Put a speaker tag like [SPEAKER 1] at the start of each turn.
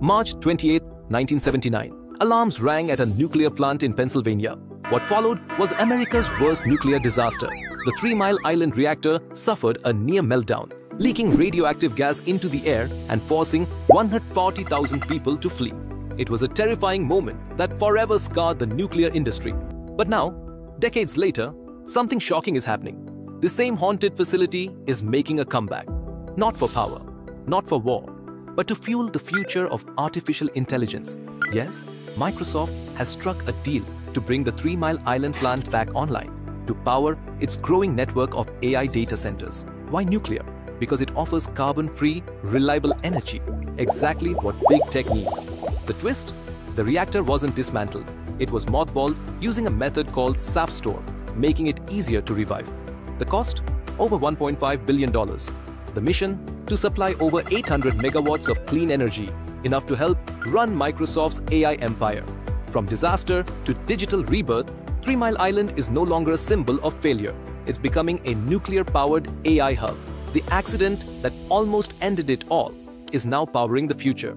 [SPEAKER 1] March 28, 1979. Alarms rang at a nuclear plant in Pennsylvania. What followed was America's worst nuclear disaster. The Three Mile Island reactor suffered a near meltdown, leaking radioactive gas into the air and forcing 140,000 people to flee. It was a terrifying moment that forever scarred the nuclear industry. But now, decades later, something shocking is happening. The same haunted facility is making a comeback. Not for power, not for war, but to fuel the future of artificial intelligence. Yes, Microsoft has struck a deal to bring the Three Mile Island plant back online to power its growing network of AI data centers. Why nuclear? Because it offers carbon-free, reliable energy, exactly what big tech needs. The twist? The reactor wasn't dismantled. It was mothballed using a method called SAFSTOR, making it easier to revive. The cost? Over $1.5 billion. The mission? To supply over 800 megawatts of clean energy, enough to help run Microsoft's AI empire. From disaster to digital rebirth, Three Mile Island is no longer a symbol of failure. It's becoming a nuclear-powered AI hub. The accident that almost ended it all is now powering the future.